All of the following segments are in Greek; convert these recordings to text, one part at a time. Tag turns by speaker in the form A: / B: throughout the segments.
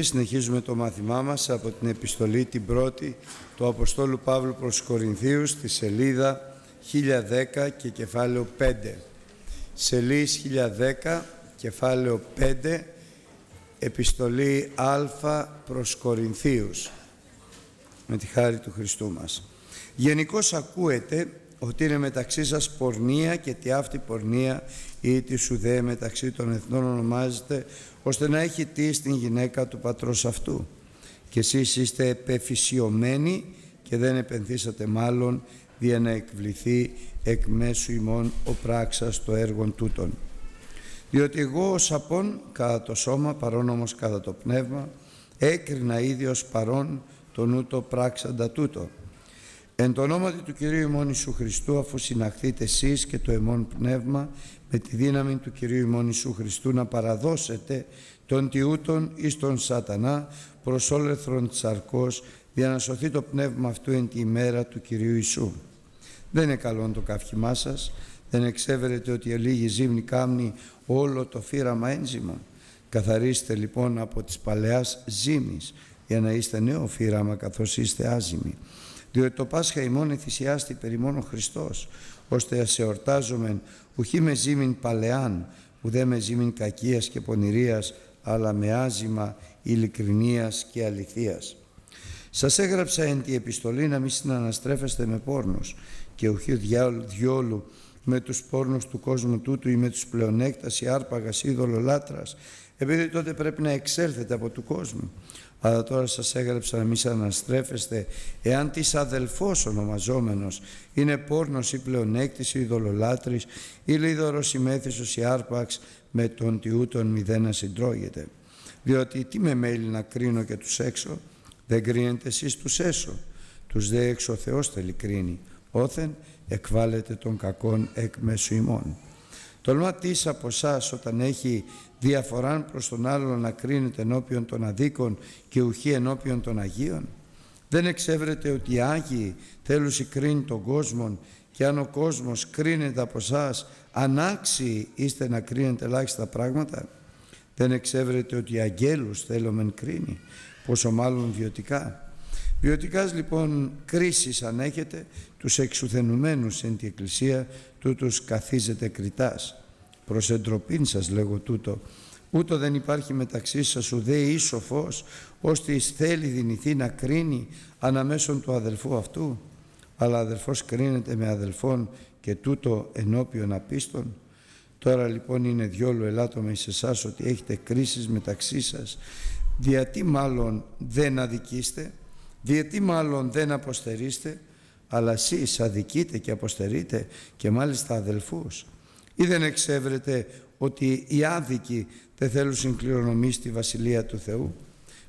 A: Συνεχίζουμε το μάθημά μας από την επιστολή την πρώτη του Αποστόλου Παύλου προς Κορινθίους στη σελίδα 1010 και κεφάλαιο 5. Σελίδα 1010, κεφάλαιο 5, επιστολή Α προς Κορινθίους με τη χάρη του Χριστού μας. Γενικώς ακούετε ότι είναι μεταξύ σας πορνεία και τι αυτή πορνεία ή τη σουδέ μεταξύ των εθνών ονομάζεται ώστε να έχει τι στην γυναίκα του πατρός αυτού. Και εσείς είστε επεφυσιωμένοι και δεν επενθήσατε μάλλον δια να εκβληθεί εκ μέσου ημών ο πράξας το έργον τούτων. Διότι εγώ ως απόν κατά το σώμα παρόν όμως κατά το πνεύμα έκρινα ήδη ως παρόν τον ούτω πράξαντα τούτο. Εν το ονόματι του Κυρίου ημών Ιησού Χριστού αφού συναχθείτε εσείς και το εμών πνεύμα με τη δύναμη του Κυρίου ημών Ιησού Χριστού να παραδώσετε τον τιούτον εις τον σατανά προς όλεθρον τσαρκός για να σωθεί το πνεύμα αυτού εν τη ημέρα του Κυρίου Ιησού. Δεν είναι καλό το καύχημά σας, δεν εξέβερετε ότι η λίγη ζύμνη κάμνη όλο το φύραμα ένζημα. Καθαρίστε λοιπόν από τις παλαιάς ζύμης για να είστε νέο φύραμα καθώς είστε άζημοι. Διότι το Πάσχα ημών θυσιάστη περί μόνο Χριστός, ώστε σε εορτάζομεν ουχή με ζήμην παλαιάν, ουδέ με ζήμην κακίας και πονηρίας, αλλά με άζημα ειλικρινίας και αληθείας. Σας έγραψα εν τη επιστολή να μην συναναστρέφεστε με πόρνους και ουχή διόλου με τους πόρνους του κόσμου τούτου ή με τους πλεονέκταση άρπαγας είδωλο λάτρας, επειδή τότε πρέπει να εξέλθετε από του κόσμου αλλά τώρα σας έγραψα να μην σας αναστρέφεστε εάν της αδελφός ονομαζόμενος είναι πόρνος ή πλεονέκτης ή ειδωλολάτρης ή λίδωρος ή μέθησος ή άρπαξ με τον τιούτον μηδέν να συντρώγεται. Διότι τι με μέλη να κρίνω και τους έξω, δεν κρίνετε εσείς τους έσω. Τους δε έξω ο Θεός θέλει κρίνει, όθεν εκβάλλεται των κακών εκ μέσου ημών. Τολμά της από εσάς όταν έχει διαφοράν προς τον άλλον να κρίνεται ενώπιον των αδίκων και ουχή ενώπιον των Αγίων; Δεν εξέβρετε ότι οι Άγιοι θέλουν κρίνει τον κόσμο και αν ο κόσμος κρίνεται από εσάς, ανάξιοι είστε να κρίνετε ελάχιστα πράγματα; Δεν εξέβρετε ότι οι αγγέλους θέλομεν κρίνει, πόσο μάλλον βιωτικά; Βιωτικάς λοιπόν κρίσεις αν έχετε, τους εξουθενουμένους εν τη Εκκλησία, τούτους καθίζετε κριτάς. Προς εντροπήν σας λέγω τούτο, ούτω δεν υπάρχει μεταξύ σας ουδέ ή σοφός, ώστε εις θέλει δυνηθεί να κρίνει αναμέσων του αδελφού αυτού, αλλά αδελφός κρίνεται με αδελφόν και τούτο ενώπιον απίστων. Τώρα λοιπόν είναι διόλου ελάττωμα εις εσάς ότι έχετε κρίσεις μεταξύ σας, διατί μάλλον δεν αδικήστε, διατί μάλλον δεν αποστερείστε, αλλά εσείς αδικείτε και αποστερείτε και μάλιστα αδελφούς. Ή δεν εξέβρετε ότι οι άδικοι δεν θέλουν συγκληρονομή στη Βασιλεία του Θεού;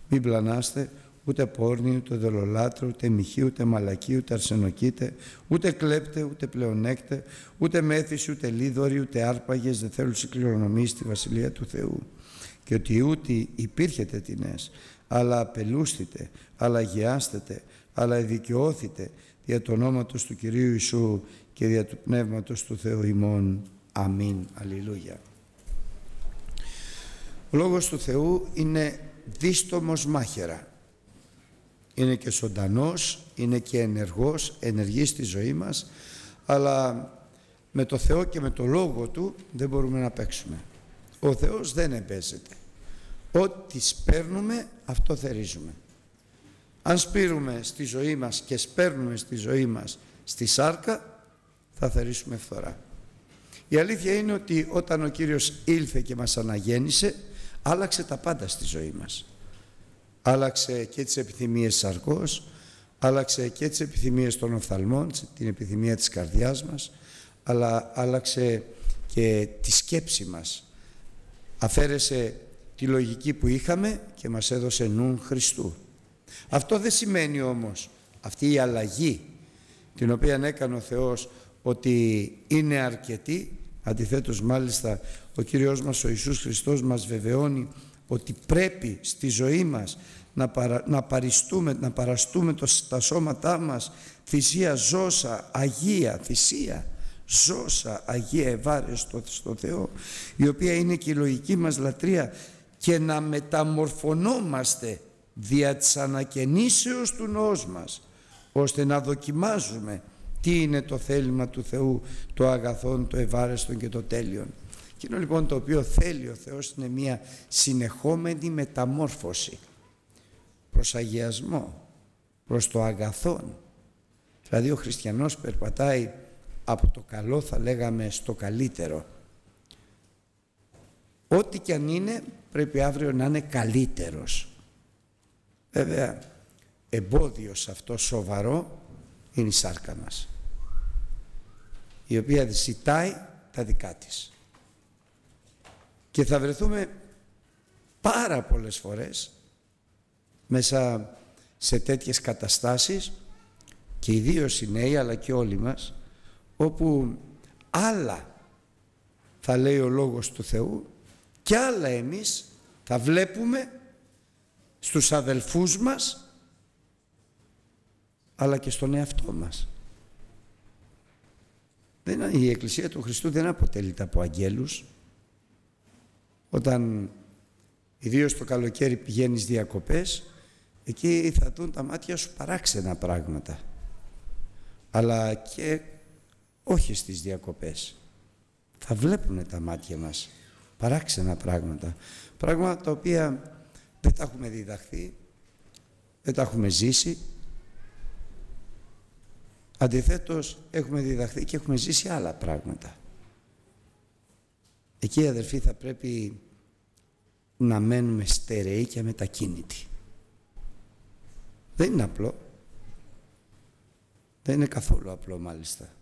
A: Μην πλανάστε ούτε πόρνη, ούτε δολολάτρο, ούτε μοιχή, ούτε μαλακή, ούτε αρσενοκίτε, ούτε κλέπτε, ούτε πλεονέκτε, ούτε μέθηση, ούτε λίδωροι, ούτε άρπαγες δεν θέλουν συγκληρονομή στη Βασιλεία του Θεού. Και ότι ούτε υπήρχετε τινές, αλλά απελούστητε, αλλά αγιάστετε, αλλά εδικαιώθητε δια το ονόματος του Κυρίου Ιησού και δια του Πνεύματος του Θεού ημών. Αμήν. Αλληλούια. Ο Λόγος του Θεού είναι δίστομος μάχερα. Είναι και ζωντανός, είναι και ενεργός, ενεργεί στη ζωή μας, αλλά με το Θεό και με το Λόγο Του δεν μπορούμε να παίξουμε. Ο Θεός δεν εμπέζεται. Ό,τι σπέρνουμε, αυτό θερίζουμε. Αν σπείρουμε στη ζωή μας και σπέρνουμε στη ζωή μας στη σάρκα, θα θερήσουμε φθορά. Η αλήθεια είναι ότι όταν ο Κύριος ήλθε και μας αναγέννησε, άλλαξε τα πάντα στη ζωή μας. Άλλαξε και τις επιθυμίες σαρκός, άλλαξε και τις επιθυμίες των οφθαλμών, την επιθυμία της καρδιάς μας, αλλά άλλαξε και τη σκέψη μας. Αφαίρεσε τη λογική που είχαμε και μας έδωσε νου Χριστού. Αυτό δεν σημαίνει όμως αυτή η αλλαγή την οποία έκανε ο Θεός ότι είναι αρκετή αντιθέτως μάλιστα ο Κύριος μας ο Ιησούς Χριστός μας βεβαιώνει ότι πρέπει στη ζωή μας να, να παριστούμε, να παραστούμε το, τα σώματά μας. Θυσία ζώσα, αγία θυσία ζώσα, αγία ευάρεστο στο Θεό η οποία είναι και η λογική μας λατρεία και να μεταμορφωνόμαστε δια της ανακαινήσεως του νόος μας ώστε να δοκιμάζουμε τι είναι το θέλημα του Θεού, το αγαθόν, το ευάρεστον και το τέλειον. Εκείνο λοιπόν το οποίο θέλει ο Θεός είναι μια συνεχόμενη μεταμόρφωση προς αγιασμό, προς το αγαθόν. Δηλαδή ο χριστιανός περπατάει από το καλό θα λέγαμε στο καλύτερο. Ό,τι και αν είναι πρέπει αύριο να είναι καλύτερος. Βέβαια εμπόδιος σε αυτό σοβαρό είναι η σάρκα μας η οποία ζητάει τα δικά της. Και θα βρεθούμε πάρα πολλές φορές μέσα σε τέτοιες καταστάσεις και ιδίως οι νέοι αλλά και όλοι μας όπου άλλα θα λέει ο Λόγος του Θεού και άλλα εμείς θα βλέπουμε στους αδελφούς μας αλλά και στον εαυτό μας. Δεν, η Εκκλησία του Χριστού δεν αποτελείται από αγγέλους. Όταν ιδίως το καλοκαίρι πηγαίνεις διακοπές, εκεί θα δουν τα μάτια σου παράξενα πράγματα. Αλλά και όχι στις διακοπές. Θα βλέπουν τα μάτια μας παράξενα πράγματα. Πράγματα τα οποία δεν τα έχουμε διδαχθεί, δεν τα έχουμε ζήσει, Αντιθέτως έχουμε διδαχθεί και έχουμε ζήσει άλλα πράγματα. Εκεί αδερφοί θα πρέπει να μένουμε στερεοί και αμετακίνητοι. Δεν είναι απλό. Δεν είναι καθόλου απλό μάλιστα.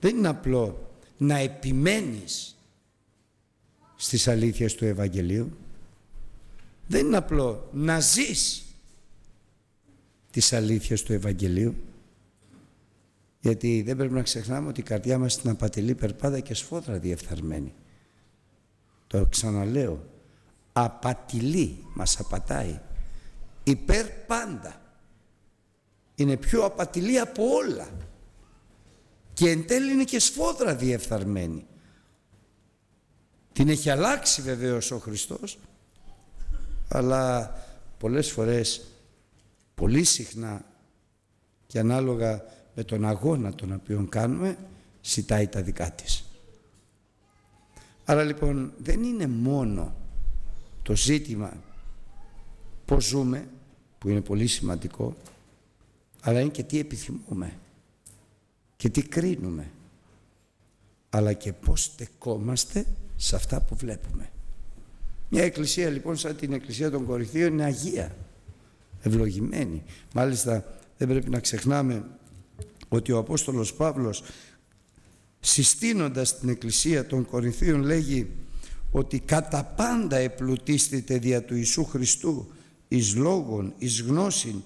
A: Δεν είναι απλό να επιμένεις στις αλήθειες του Ευαγγελίου. Δεν είναι απλό να ζεις τις αλήθειες του Ευαγγελίου. Γιατί δεν πρέπει να ξεχνάμε ότι η καρδιά μας είναι απατηλή περπάδα και σφόδρα διεφθαρμένη. Το ξαναλέω. Απατηλή μας απατάει. Υπέρ πάντα. Είναι πιο απατηλή από όλα. Και εν τέλει είναι και σφόδρα διεφθαρμένη. Την έχει αλλάξει βεβαίως ο Χριστός, αλλά πολλές φορές, πολύ συχνά και ανάλογα με τον αγώνα τον οποίο κάνουμε ζητάει τα δικά της. Άρα λοιπόν δεν είναι μόνο το ζήτημα πώς ζούμε που είναι πολύ σημαντικό αλλά είναι και τι επιθυμούμε και τι κρίνουμε αλλά και πώς στεκόμαστε σε αυτά που βλέπουμε. Μια εκκλησία λοιπόν σαν την εκκλησία των Κορυφαίων είναι αγία, ευλογημένη. Μάλιστα δεν πρέπει να ξεχνάμε ότι ο Απόστολος Παύλος συστήνοντας την Εκκλησία των Κορινθίων λέγει ότι κατά πάντα επλουτίστητε δια του Ιησού Χριστού εις λόγων, εις γνώσιν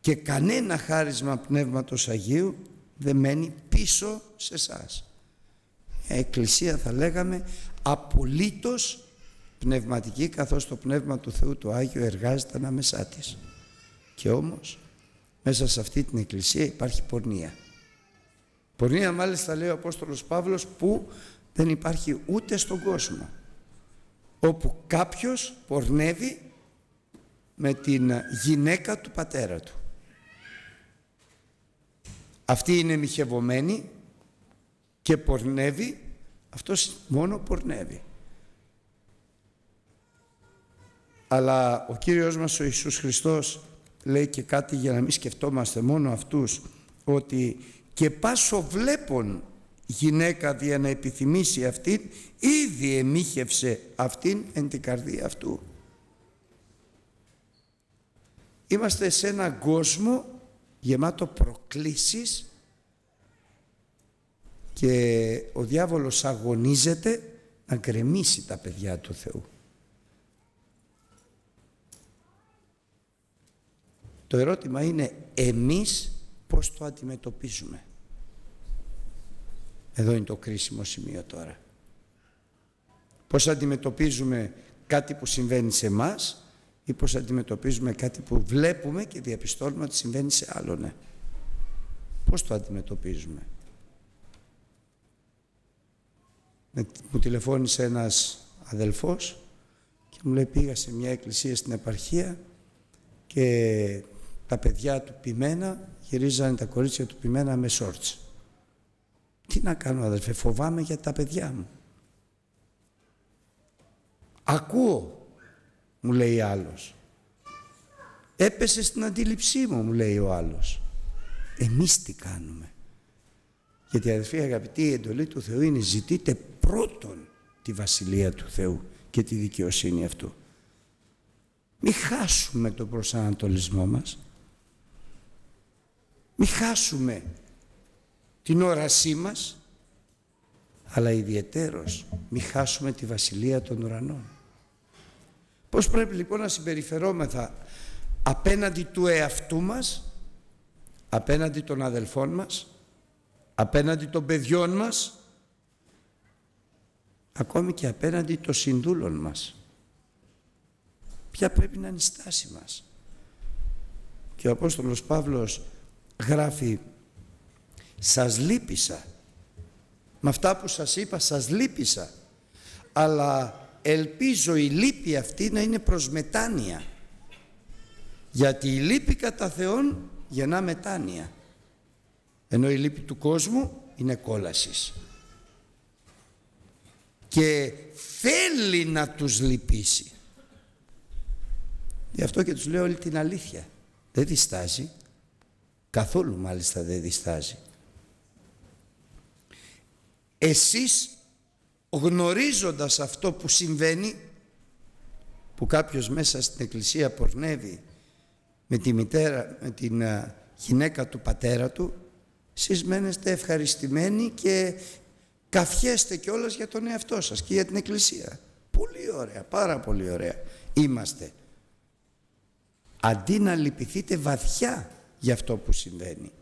A: και κανένα χάρισμα Πνεύματος Αγίου δεν μένει πίσω σε εσάς. Εκκλησία θα λέγαμε απολύτως πνευματική καθώς το Πνεύμα του Θεού το Άγιο εργάζεται ανάμεσά της. Και όμως μέσα σε αυτή την εκκλησία υπάρχει πορνεία. Πορνεία μάλιστα λέει ο Απόστολος Παύλος που δεν υπάρχει ούτε στον κόσμο. Όπου κάποιος πορνεύει με την γυναίκα του πατέρα του. Αυτή είναι μοιχευωμένη και πορνεύει, αυτός μόνο πορνεύει. Αλλά ο Κύριος μας ο Ιησούς Χριστός λέει και κάτι για να μην σκεφτόμαστε μόνο αυτούς ότι και πάσο βλέπουν γυναίκα δια να επιθυμήσει αυτήν ήδη εμίχευσε αυτήν εν την καρδία αυτού. Είμαστε σε έναν κόσμο γεμάτο προκλήσεις και ο διάβολος αγωνίζεται να γκρεμίσει τα παιδιά του Θεού. Το ερώτημα είναι εμείς πώς το αντιμετωπίζουμε; Εδώ είναι το κρίσιμο σημείο τώρα. Πώς αντιμετωπίζουμε κάτι που συμβαίνει σε μας ή πώς αντιμετωπίζουμε κάτι που βλέπουμε και διαπιστώνουμε ότι συμβαίνει σε άλλον. Ναι. Πώς το αντιμετωπίζουμε; Μου τηλεφώνησε ένας αδελφός Και μου λέει πήγα σε μια εκκλησία στην επαρχία και τα παιδιά του πιμένα γυρίζανε τα κορίτσια του πιμένα με σόρτς. Τι να κάνω αδελφέ, φοβάμαι για τα παιδιά μου. Ακούω, μου λέει άλλος. Έπεσε στην αντίληψή μου, μου λέει ο άλλος. Εμείς τι κάνουμε. Γιατί αδελφοί αγαπητοί, η εντολή του Θεού είναι ζητείτε πρώτον τη Βασιλεία του Θεού και τη δικαιοσύνη αυτού. Μην χάσουμε το προσανατολισμό μας. Μην χάσουμε την όρασή μας, αλλά ιδιαιτέρως μην χάσουμε τη Βασιλεία των Ουρανών. Πώς πρέπει λοιπόν να συμπεριφερόμεθα απέναντι του εαυτού μας, απέναντι των αδελφών μας, απέναντι των παιδιών μας, ακόμη και απέναντι των συνδούλων μας. Ποια πρέπει να είναι η στάση μας; Και ο Απόστολος Παύλος γράφει «Σας λύπησα». Με αυτά που σας είπα σας λύπησα. Αλλά ελπίζω η λύπη αυτή να είναι προς μετάνοια. Γιατί η λύπη κατά Θεόν γεννά μετάνοια. Ενώ η λύπη του κόσμου είναι κόλασης. Και θέλει να τους λυπήσει. Γι' αυτό και τους λέω όλη την αλήθεια. Δεν διστάζει. Καθόλου μάλιστα δεν διστάζει. Εσείς γνωρίζοντας αυτό που συμβαίνει που κάποιος μέσα στην εκκλησία πορνεύει με, τη μητέρα, με την γυναίκα του πατέρα του εσείς μένεστε ευχαριστημένοι και καφιέστε κιόλας για τον εαυτό σας και για την εκκλησία. Πολύ ωραία, πάρα πολύ ωραία είμαστε. Αντί να λυπηθείτε βαθιά για αυτό που συμβαίνει.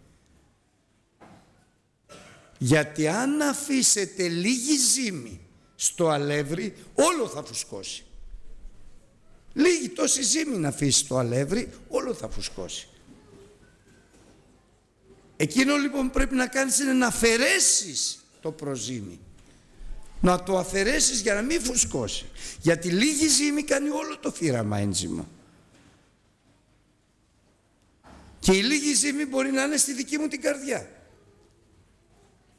A: Γιατί αν αφήσετε λίγη ζύμη στο αλεύρι, όλο θα φουσκώσει. Λίγη τόση ζύμη να αφήσει στο αλεύρι, όλο θα φουσκώσει. Εκείνο λοιπόν πρέπει να κάνεις είναι να αφαιρέσεις το προζύμι. Να το αφαιρέσεις για να μην φουσκώσει. Γιατί λίγη ζύμη κάνει όλο το φύραμα ένζημα. Και η λίγη ζύμη μπορεί να είναι στη δική μου την καρδιά.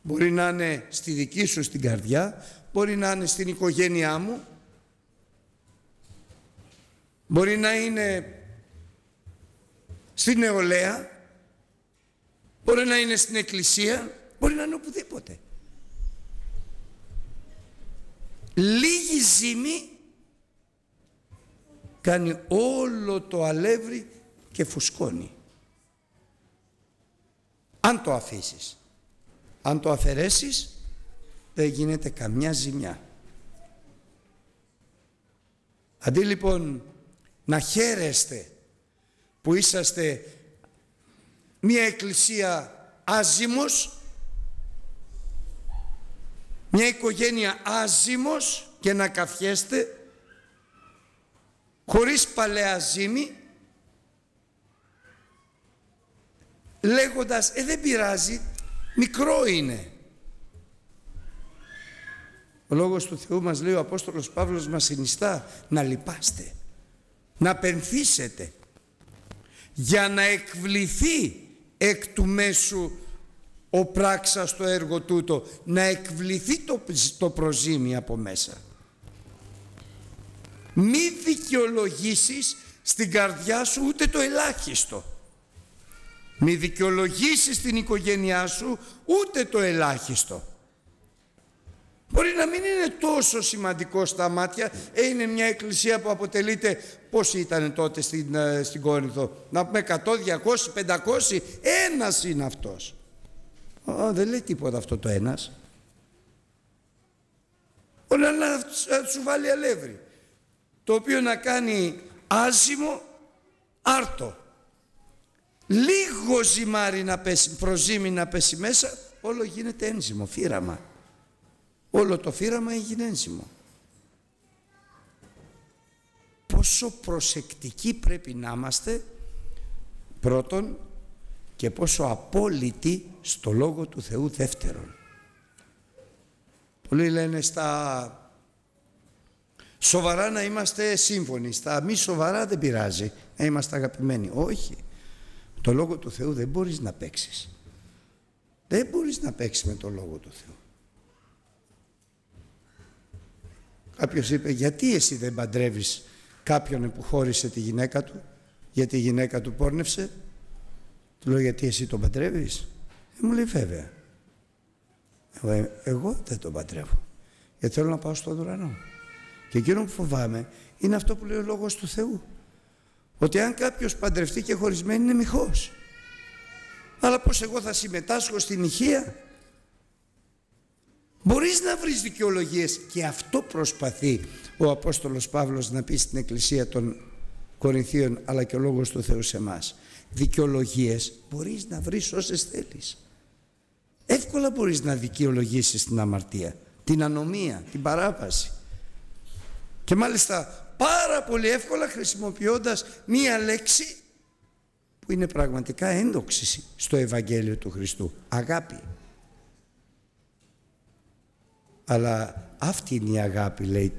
A: Μπορεί να είναι στη δική σου στην καρδιά, μπορεί να είναι στην οικογένειά μου, μπορεί να είναι στην νεολαία, μπορεί να είναι στην εκκλησία, μπορεί να είναι οπουδήποτε. Λίγη ζύμη κάνει όλο το αλεύρι και φουσκώνει. Αν το αφήσεις. Αν το αφαιρέσεις δεν γίνεται καμιά ζημιά. Αντί λοιπόν να χαίρεστε που είσαστε μια εκκλησία άζημος, μια οικογένεια άζημος και να καφιέστε χωρίς παλαιά ζήμη λέγοντας «Ε δεν πειράζει, μικρό είναι». Ο Λόγος του Θεού μας λέει ο Απόστολος Παύλος μας συνιστά να λυπάστε, να πενθήσετε για να εκβληθεί εκ του μέσου ο πράξας στο έργο τούτο, να εκβληθεί το, το προζήμι από μέσα. Μη δικαιολογήσεις στην καρδιά σου ούτε το ελάχιστο. Μη δικαιολογήσεις την οικογένειά σου ούτε το ελάχιστο. Μπορεί να μην είναι τόσο σημαντικό στα μάτια. Ε, είναι μια εκκλησία που αποτελείται, πόσοι ήταν τότε στην, ε, στην Κόρινθο, να πούμε 100, 200, 500, ένας είναι αυτός. Ο, δεν λέει τίποτα αυτό το ένας. Μπορεί να, να σου βάλει αλεύρι, το οποίο να κάνει άσημο άρτο. Λίγος ζυμάρι να πέσει, προζύμι να πέσει μέσα, όλο γίνεται ένζυμο, φύραμα. Όλο το φύραμα έγινε ένζυμο. Πόσο προσεκτικοί πρέπει να είμαστε, πρώτον, και πόσο απόλυτοι στο Λόγο του Θεού δεύτερον. Πολλοί λένε στα, Σοβαρά να είμαστε σύμφωνοι. Στα μη σοβαρά δεν πειράζει να είμαστε αγαπημένοι. Όχι. Το Λόγο του Θεού δεν μπορείς να παίξεις. Δεν μπορείς να παίξεις με το Λόγο του Θεού. Κάποιος είπε γιατί εσύ δεν παντρεύεις κάποιον που χώρισε τη γυναίκα του γιατί η γυναίκα του πόρνευσε; Του λέω γιατί εσύ τον παντρεύεις; Ε, μου λέει βέβαια εγώ, ε, εγώ δεν τον παντρεύω γιατί θέλω να πάω στον ουρανό και εκείνο που φοβάμαι είναι αυτό που λέει ο Λόγος του Θεού ότι αν κάποιος παντρευτεί και χωρισμένη είναι μοιχός αλλά πως εγώ θα συμμετάσχω στην ηχεία; Μπορείς να βρεις δικαιολογίες και αυτό προσπαθεί ο Απόστολος Παύλος να πει στην Εκκλησία των Κορινθίων αλλά και ο Λόγος του Θεού σε εμάς. Δικαιολογίες μπορείς να βρεις όσες θέλεις. Εύκολα μπορείς να δικαιολογήσεις την αμαρτία, την ανομία, την παράβαση. Και μάλιστα πάρα πολύ εύκολα χρησιμοποιώντας μία λέξη που είναι πραγματικά έντοξη στο Ευαγγέλιο του Χριστού. Αγάπη. Αλλά αυτή είναι η αγάπη λέει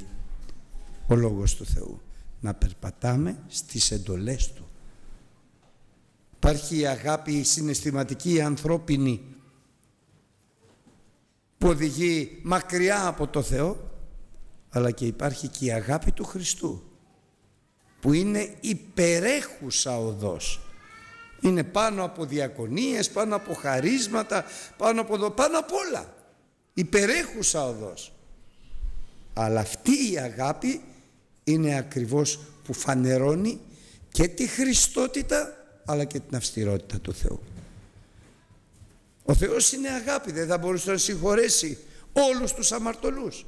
A: ο Λόγος του Θεού. Να περπατάμε στις εντολές Του. Υπάρχει η αγάπη συναισθηματική, η ανθρώπινη που οδηγεί μακριά από το Θεό αλλά και υπάρχει και η αγάπη του Χριστού που είναι υπερέχουσα οδός είναι πάνω από διακονίες, πάνω από χαρίσματα, πάνω από, πάνω από όλα υπερέχουσα οδός. Αλλά αυτή η αγάπη είναι ακριβώς που φανερώνει και τη χριστότητα αλλά και την αυστηρότητα του Θεού. Ο Θεός είναι αγάπη, δεν θα μπορούσε να συγχωρέσει όλους τους αμαρτωλούς.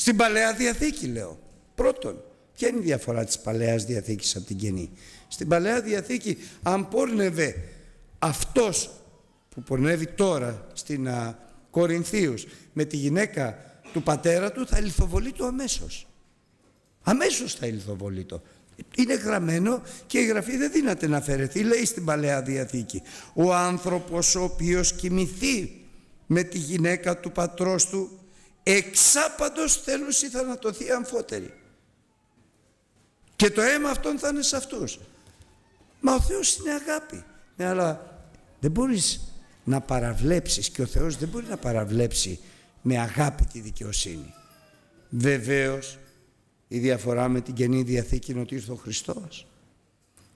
A: Στην Παλαιά Διαθήκη λέω. Πρώτον, ποια είναι η διαφορά της Παλαιάς Διαθήκης από την Καινή; Στην Παλαιά Διαθήκη αν πόρνευε αυτός που πορνεύει τώρα στην Κορινθίους με τη γυναίκα του πατέρα του θα λιθοβολεί το αμέσως. Αμέσως θα λιθοβολεί το. Είναι γραμμένο και η Γραφή δεν δύναται να αφαιρεθεί. Λέει στην Παλαιά Διαθήκη ο άνθρωπος ο οποίος κοιμηθεί με τη γυναίκα του πατρός του εξάπαντος θέλουν θανατωθεί αμφότερη. Και το αίμα αυτών θα είναι σε αυτούς. Μα ο Θεός είναι αγάπη. Ναι, αλλά δεν μπορείς να παραβλέψεις και ο Θεός δεν μπορεί να παραβλέψει με αγάπη τη δικαιοσύνη. Βεβαίως η διαφορά με την Καινή Διαθήκη είναι ότι ήρθε ο Χριστός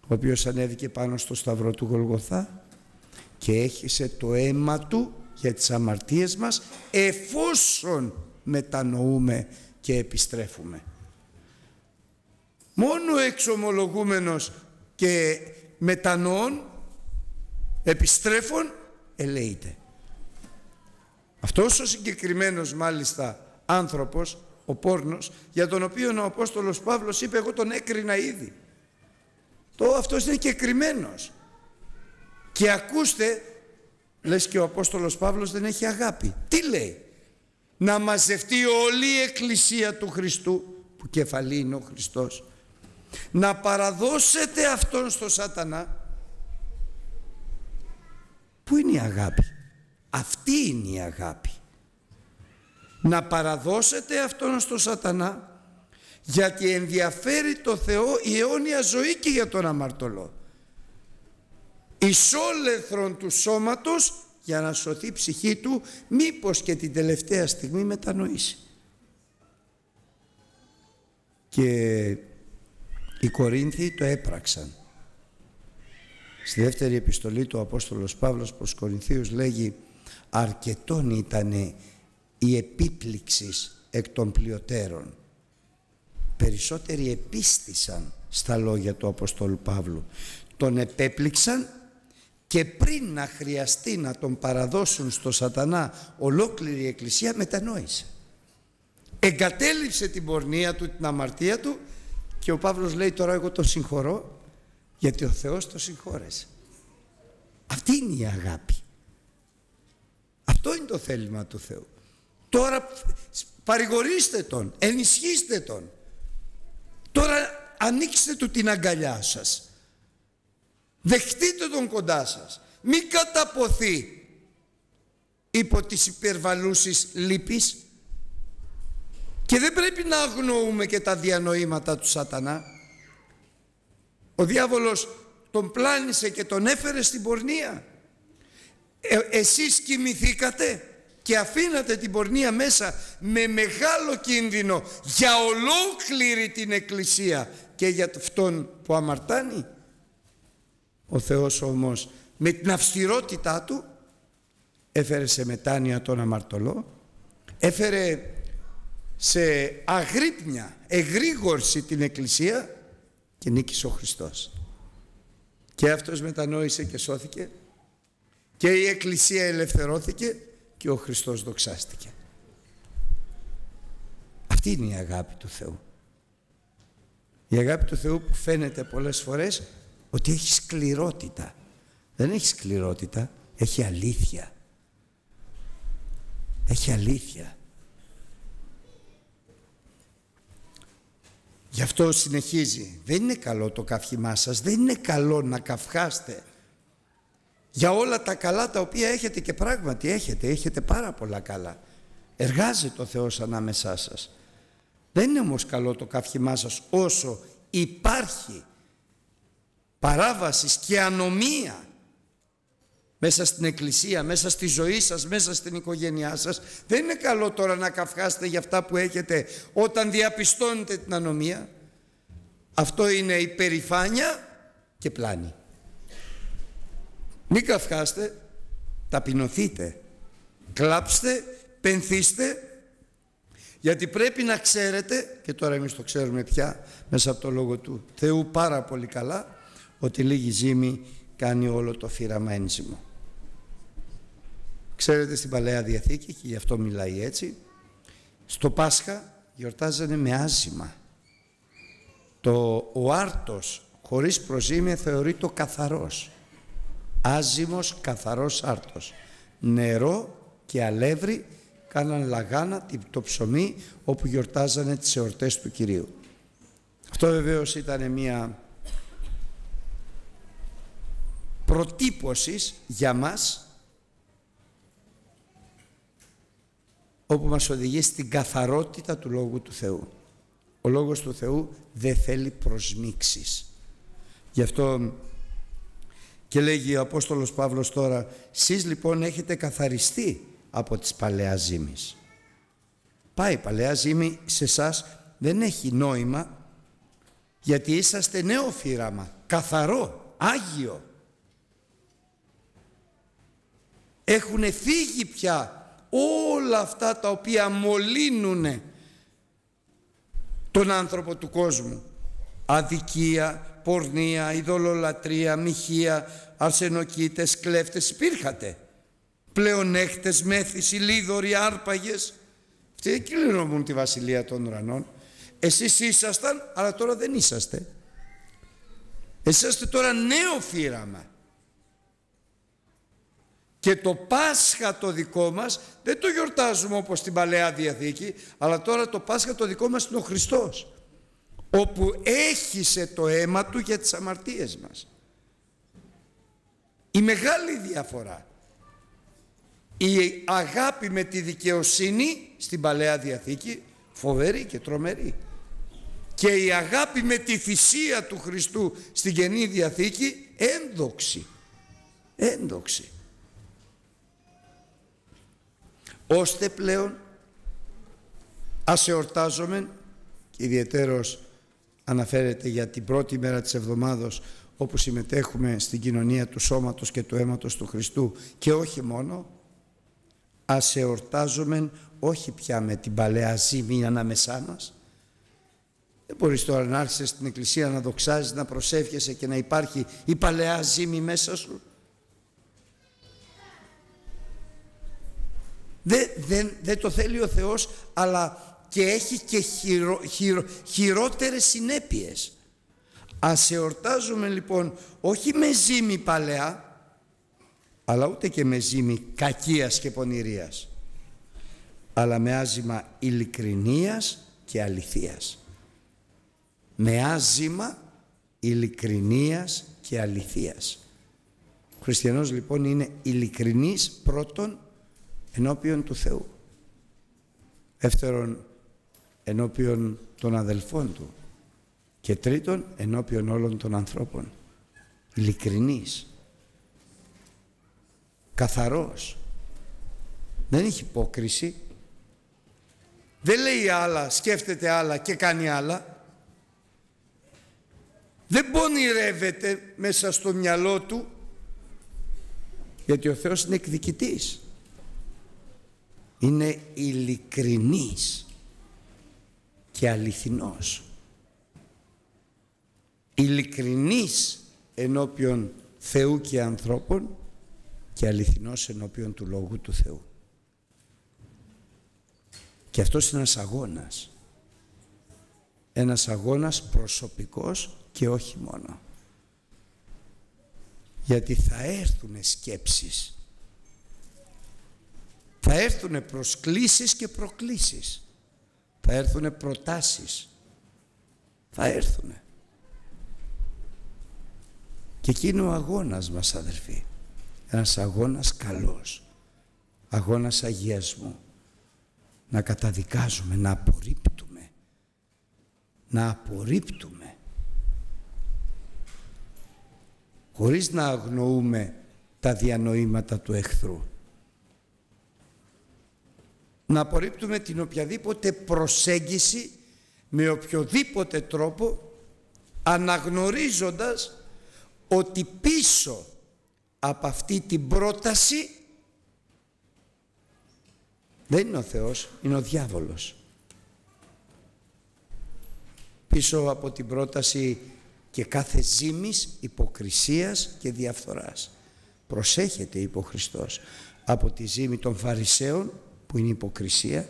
A: ο οποίος ανέβηκε πάνω στο σταυρό του Γολγοθά και έχισε το αίμα του για τις αμαρτίες μας εφόσον μετανοούμε και επιστρέφουμε. Μόνο εξομολογούμενος και μετανοών επιστρέφων ελέηται. Αυτός ο συγκεκριμένος μάλιστα άνθρωπος, ο πόρνος, για τον οποίο ο Απόστολος Παύλος είπε εγώ τον έκρινα ήδη. Το αυτός είναι και κρυμμένος. Και ακούστε, λες και ο Απόστολος Παύλος δεν έχει αγάπη. Τι λέει, να μαζευτεί όλη η εκκλησία του Χριστού, που κεφαλή είναι ο Χριστός, να παραδώσετε αυτόν στο σατανά Πού είναι η αγάπη; Αυτή είναι η αγάπη. Να παραδώσετε αυτόν στο σατανά γιατί ενδιαφέρει το Θεό η αιώνια ζωή και για τον αμαρτωλό. Ισόλεθρον του σώματος για να σωθεί η ψυχή του μήπως και την τελευταία στιγμή μετανοήσει. Και οι Κορίνθιοι το έπραξαν. Στη δεύτερη επιστολή του Απόστολος Παύλος προς Κορινθίους λέγει αρκετόν ήταν η επίπληξης εκ των πλειοτέρων. Περισσότεροι επίστησαν στα λόγια του Απόστολου Παύλου. Τον επέπληξαν και πριν να χρειαστεί να τον παραδώσουν στο σατανά ολόκληρη η Εκκλησία μετανόησε. Εγκατέλειψε την πορνεία του, την αμαρτία του και ο Παύλος λέει τώρα εγώ τον συγχωρώ γιατί ο Θεός το συγχώρεσε. Αυτή είναι η αγάπη. Αυτό είναι το θέλημα του Θεού. Τώρα παρηγορήστε Τον, ενισχύστε Τον. Τώρα ανοίξτε Του την αγκαλιά σας. Δεχτείτε Τον κοντά σας. Μην καταποθεί υπό τις υπερβαλούσεις λύπης. Και δεν πρέπει να αγνοούμε και τα διανοήματα του σατανά. Ο διάβολος τον πλάνησε και τον έφερε στην πορνεία. Ε, εσείς κοιμηθήκατε και αφήνατε την πορνεία μέσα με μεγάλο κίνδυνο για ολόκληρη την Εκκλησία και για αυτόν που αμαρτάνει. Ο Θεός όμως με την αυστηρότητά του έφερε σε μετάνοια τον αμαρτωλό, έφερε σε αγρύπνια, εγρήγορση την Εκκλησία και νίκησε ο Χριστός. Και αυτός μετανόησε και σώθηκε και η Εκκλησία ελευθερώθηκε και ο Χριστός δοξάστηκε. Αυτή είναι η αγάπη του Θεού. Η αγάπη του Θεού που φαίνεται πολλές φορές ότι έχει σκληρότητα. Δεν έχει σκληρότητα, έχει αλήθεια. Έχει αλήθεια. Γι' αυτό συνεχίζει. Δεν είναι καλό το καυχημά σας, δεν είναι καλό να καυχάστε για όλα τα καλά τα οποία έχετε και πράγματι έχετε, έχετε πάρα πολλά καλά. Εργάζεται ο Θεός ανάμεσά σας. Δεν είναι όμως καλό το καυχημά σας όσο υπάρχει παράβασης και ανομία μέσα στην εκκλησία, μέσα στη ζωή σας, μέσα στην οικογένειά σας. Δεν είναι καλό τώρα να καυχάσετε για αυτά που έχετε όταν διαπιστώνετε την ανομία. Αυτό είναι υπερηφάνεια και πλάνη. Μην καυχάστε, ταπεινωθείτε, κλάψτε, πενθήστε, γιατί πρέπει να ξέρετε, και τώρα εμείς το ξέρουμε πια μέσα από το Λόγο του Θεού πάρα πολύ καλά, ότι λίγη ζήμη κάνει όλο το φύραμα ένζυμο. Ξέρετε στην Παλαιά Διαθήκη και γι' αυτό μιλάει έτσι στο Πάσχα γιορτάζανε με άζημα. Το, ο άρτος χωρίς προζήμια θεωρείται καθαρός. Άζυμος καθαρός άρτος. Νερό και αλεύρι κάναν λαγάνα το ψωμί όπου γιορτάζανε τις εορτές του Κυρίου. Αυτό βεβαίως ήταν μια προτύπωσης για μας όπου μας οδηγεί στην καθαρότητα του Λόγου του Θεού. Ο Λόγος του Θεού δεν θέλει προσμίξεις. Γι' αυτό και λέγει ο Απόστολος Παύλος τώρα «Σεις λοιπόν έχετε καθαριστεί από τις παλαιά ζήμης». Πάει η παλαιά ζήμη σε εσάς δεν έχει νόημα γιατί είσαστε νέο φύραμα, καθαρό, άγιο. Έχουν φύγει πια όλα αυτά τα οποία μολύνουν τον άνθρωπο του κόσμου. Αδικία, πορνεία, ειδωλολατρεία, μοιχεία, αρσενοκίτες, κλέφτες, υπήρχατε. Πλεονέκτες, μέθηση, λίδωροι, άρπαγες. Αυτοί κληρονομούν τη βασιλεία των ουρανών. Εσείς ήσασταν, αλλά τώρα δεν είσαστε. Εσείς είσαστε τώρα νέο φύραμα. Και το Πάσχα το δικό μας δεν το γιορτάζουμε όπως στην Παλαιά Διαθήκη, αλλά τώρα το Πάσχα το δικό μας είναι ο Χριστός, όπου έχισε το αίμα Του για τις αμαρτίες μας. Η μεγάλη διαφορά, η αγάπη με τη δικαιοσύνη στην Παλαιά Διαθήκη, φοβερή και τρομερή. Και η αγάπη με τη θυσία του Χριστού στην Καινή Διαθήκη, ένδοξη. Ένδοξη ώστε πλέον ας εορτάζομαι και ιδιαίτερος αναφέρεται για την πρώτη μέρα της εβδομάδος όπου συμμετέχουμε στην κοινωνία του σώματος και του αίματος του Χριστού και όχι μόνο ας εορτάζομαι όχι πια με την παλαιά ζήμη ανάμεσά μας. Δεν μπορείς τώρα να έρθεις στην εκκλησία να δοξάζεις, να προσεύχεσαι και να υπάρχει η παλαιά ζήμη μέσα σου Δεν, δεν, δεν το θέλει ο Θεός αλλά και έχει και χειρο, χειρο, χειρότερες συνέπειες. Ας εορτάζουμε λοιπόν όχι με ζήμη παλαιά αλλά ούτε και με ζήμη κακίας και πονηρίας αλλά με άζημα ειλικρινίας και αληθείας. Με άζημα ειλικρινίας και αληθείας. Ο χριστιανός λοιπόν είναι ειλικρινής πρώτον ενώπιον του Θεού. Δεύτερον, ενώπιον των αδελφών του και τρίτον ενώπιον όλων των ανθρώπων. Ειλικρινής, καθαρός, δεν έχει υπόκριση, δεν λέει άλλα, σκέφτεται άλλα και κάνει άλλα. Δεν πονηρεύεται μέσα στο μυαλό του γιατί ο Θεός είναι εκδικητής. Είναι ειλικρινής και αληθινός. Ειλικρινής ενώπιον Θεού και ανθρώπων και αληθινός ενώπιον του Λόγου του Θεού. Και αυτός είναι ένας αγώνας. Ένας αγώνας προσωπικός και όχι μόνο. Γιατί θα έρθουν σκέψεις. Θα έρθουν προσκλήσεις και προκλήσεις. Θα έρθουν προτάσεις. Θα έρθουν. Και εκεί είναι ο αγώνας μας αδελφοί. Ένας αγώνας καλός. Αγώνας αγιασμού να καταδικάζουμε, να απορρίπτουμε. Να απορρίπτουμε. Χωρίς να αγνοούμε τα διανοήματα του εχθρού. Να απορρίπτουμε την οποιαδήποτε προσέγγιση με οποιοδήποτε τρόπο αναγνωρίζοντας ότι πίσω από αυτή την πρόταση δεν είναι ο Θεός, είναι ο διάβολος. Πίσω από την πρόταση και κάθε ζήμης, υποκρισίας και διαφθοράς. Προσέχετε, είπε ο Χριστός, από τη ζήμη των Φαρισαίων, που είναι η υποκρισία,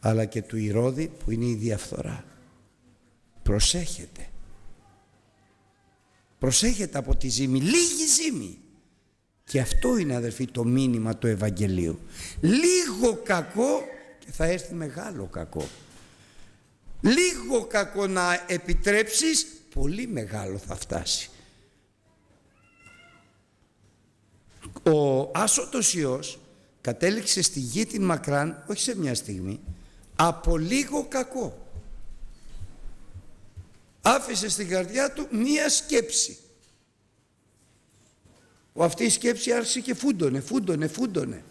A: αλλά και του Ηρώδη, που είναι η διαφθορά. Προσέχετε. Προσέχετε από τη ζήμη, λίγη ζήμη. Και αυτό είναι αδερφοί το μήνυμα του Ευαγγελίου. Λίγο κακό και θα έρθει μεγάλο κακό. Λίγο κακό να επιτρέψεις, πολύ μεγάλο θα φτάσει. Ο Άσωτος Υιός κατέληξε στη γη την μακράν, όχι σε μια στιγμή, από λίγο κακό. Άφησε στην καρδιά του μία σκέψη. Ο αυτή η σκέψη άρχισε και φούντωνε, φούντωνε, φούντωνε.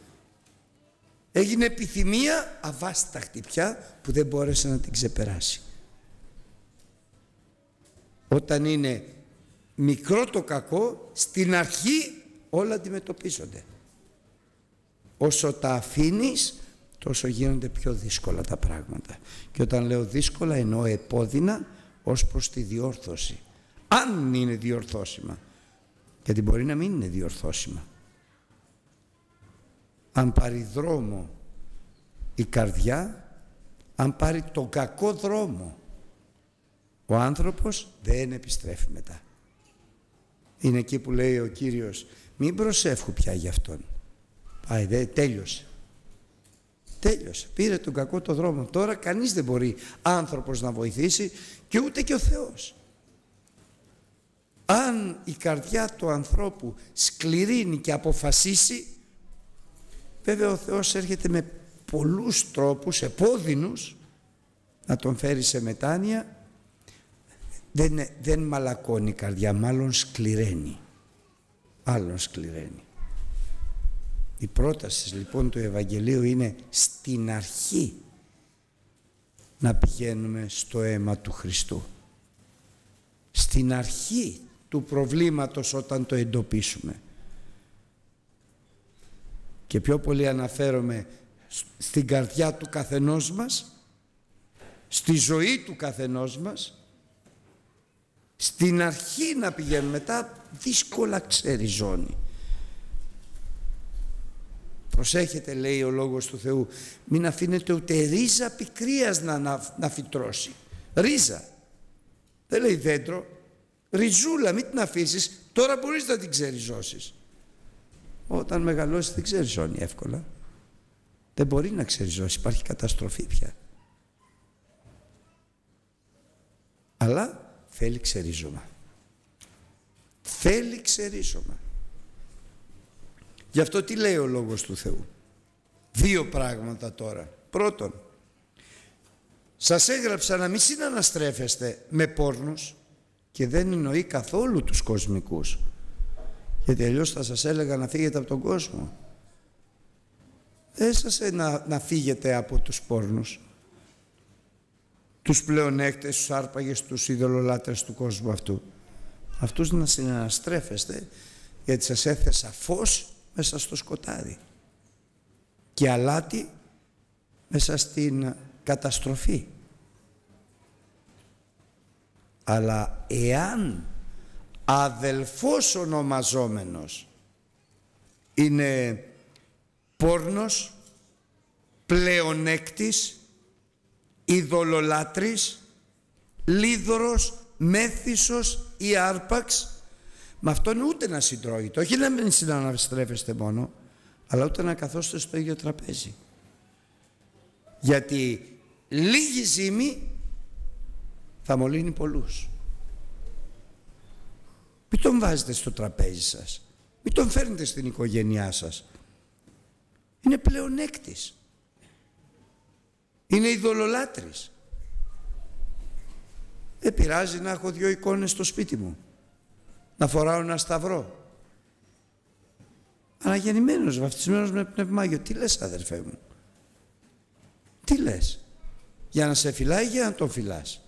A: Έγινε επιθυμία αβάσταχτη πια που δεν μπόρεσε να την ξεπεράσει. Όταν είναι μικρό το κακό, στην αρχή όλα αντιμετωπίζονται. Όσο τα αφήνεις, τόσο γίνονται πιο δύσκολα τα πράγματα. Και όταν λέω δύσκολα εννοώ επώδυνα ως προς τη διόρθωση. Αν είναι διορθώσιμα γιατί μπορεί να μην είναι διορθώσιμα. Αν πάρει δρόμο η καρδιά, αν πάρει τον κακό δρόμο, ο άνθρωπος δεν επιστρέφει μετά. Είναι εκεί που λέει ο Κύριος, μην προσεύχου πια για Αυτόν. Πάει, δε, τέλειωσε. Τέλειωσε. Πήρε τον κακό το δρόμο. Τώρα κανείς δεν μπορεί άνθρωπος να βοηθήσει και ούτε και ο Θεός αν η καρδιά του ανθρώπου σκληρύνει και αποφασίσει βέβαια ο Θεός έρχεται με πολλούς τρόπους επώδυνους να τον φέρει σε μετάνοια δεν, δεν μαλακώνει η καρδιά μάλλον σκληραίνει άλλον σκληραίνει η πρόταση λοιπόν του Ευαγγελίου είναι στην αρχή να πηγαίνουμε στο αίμα του Χριστού στην αρχή του προβλήματος όταν το εντοπίσουμε. Και πιο πολύ αναφέρομαι στην καρδιά του καθενός μας, στη ζωή του καθενός μας, στην αρχή να πηγαίνουμε μετά δύσκολα ξεριζώνει. Προσέχετε λέει ο Λόγος του Θεού μην αφήνετε ούτε ρίζα πικρίας να, να, να φυτρώσει. Ρίζα. Δεν λέει δέντρο. Ριζούλα, μην την αφήσεις, τώρα μπορείς να την ξεριζώσεις. Όταν μεγαλώσει δεν ξεριζώνει εύκολα. Δεν μπορεί να ξεριζώσει, υπάρχει καταστροφή πια. Αλλά θέλει ξερίζωμα. Θέλει ξερίζωμα. Γι' αυτό τι λέει ο Λόγος του Θεού; Δύο πράγματα τώρα. Πρώτον, Σας έγραψα να μην συναναστρέφεστε με πόρνους και δεν εννοεί καθόλου τους κοσμικούς. Γιατί αλλιώς θα σας έλεγα να φύγετε από τον κόσμο. Δεν σας να, να φύγετε από τους πόρνους. Τους πλεονέκτες, τους άρπαγες, τους ειδωλολάτρες του κόσμου αυτού. Αυτούς να συναναστρέφεστε γιατί σας έθεσα φως μέσα στο σκοτάδι και αλάτι μέσα στην καταστροφή. Αλλά εάν αδελφός ονομαζόμενος είναι πόρνος, πλεονέκτης, ειδωλολάτρης, λίδωρος, μέθησος ή άρπαξ, με αυτόν ούτε να συντρώγεται, όχι να μην συναναστρέφεστε μόνο, αλλά ούτε να καθόστε στο ίδιο τραπέζι. Γιατί λίγη ζήμη θα μολύνει πολλούς. Μην τον βάζετε στο τραπέζι σας. Μην τον φέρνετε στην οικογένειά σας. Είναι πλεονέκτης. Είναι ειδωλολάτρης. Δεν πειράζει να έχω δύο εικόνες στο σπίτι μου. Να φοράω ένα σταυρό. Αναγεννημένος, βαφτισμένος με πνευμάγιο. Τι λες αδερφέ μου; Τι λες; Για να σε φυλάει για να τον φυλάς;